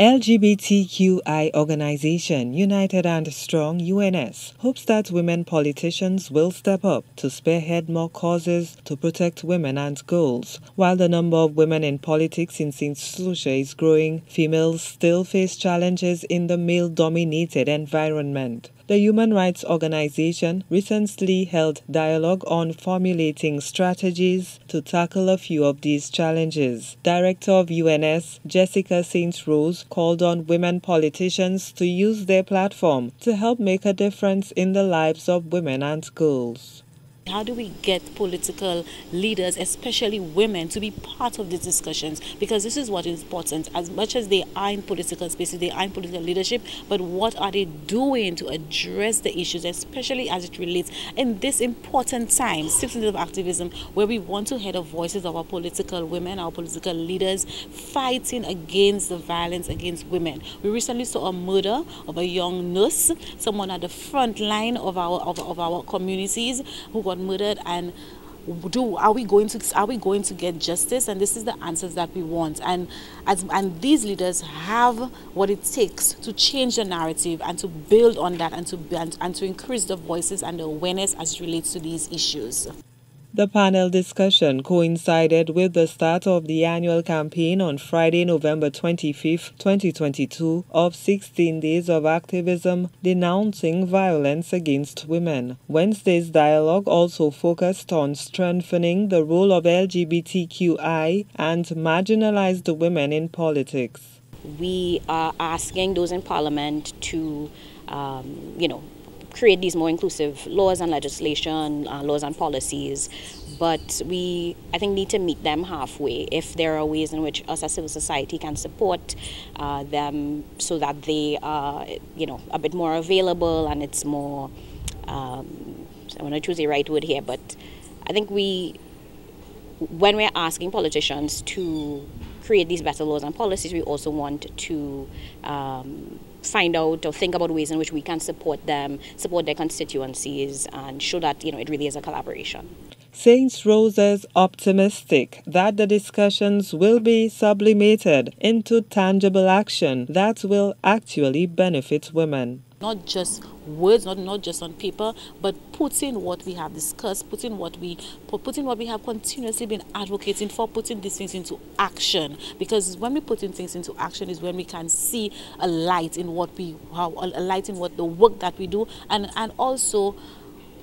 LGBTQI organization United and Strong UNS hopes that women politicians will step up to spearhead more causes to protect women and girls. While the number of women in politics in St. Lucia is growing, females still face challenges in the male dominated environment. The human rights organization recently held dialogue on formulating strategies to tackle a few of these challenges. Director of UNS, Jessica St. Rose, called on women politicians to use their platform to help make a difference in the lives of women and girls. How do we get political leaders, especially women, to be part of these discussions? Because this is what is important. As much as they are in political spaces, they are in political leadership, but what are they doing to address the issues, especially as it relates in this important time, of activism, where we want to hear the voices of our political women, our political leaders, fighting against the violence against women. We recently saw a murder of a young nurse, someone at the front line of our of, of our communities who got murdered and do are we going to are we going to get justice? And this is the answers that we want. And as and these leaders have what it takes to change the narrative and to build on that and to and, and to increase the voices and the awareness as it relates to these issues the panel discussion coincided with the start of the annual campaign on Friday, November 25, 2022, of 16 days of activism denouncing violence against women. Wednesday's dialogue also focused on strengthening the role of LGBTQI and marginalized women in politics. We are asking those in Parliament to, um, you know, create these more inclusive laws and legislation, uh, laws and policies, but we, I think, need to meet them halfway. If there are ways in which us as civil society can support uh, them so that they are, you know, a bit more available and it's more, um, I want to choose the right word here, but I think we, when we're asking politicians to create these better laws and policies, we also want to um, find out or think about ways in which we can support them, support their constituencies, and show that you know it really is a collaboration. St. Rose is optimistic that the discussions will be sublimated into tangible action that will actually benefit women not just words, not, not just on paper, but putting what we have discussed, putting what we putting what we have continuously been advocating for, putting these things into action. Because when we putting things into action is when we can see a light in what we how a light in what the work that we do, and and also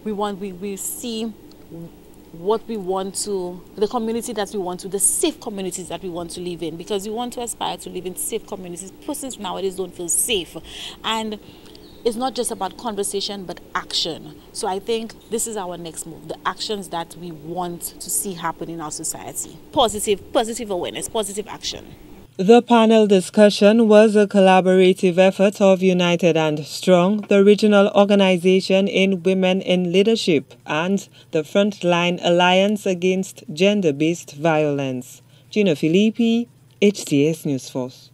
we want we we see what we want to, the community that we want to, the safe communities that we want to live in, because we want to aspire to live in safe communities. Persons nowadays don't feel safe. And it's not just about conversation but action. So I think this is our next move, the actions that we want to see happen in our society. Positive, positive awareness, positive action. The panel discussion was a collaborative effort of United and Strong, the regional organization in women in leadership, and the Frontline Alliance Against Gender-Based Violence. Gina Filippi, HTS News Force.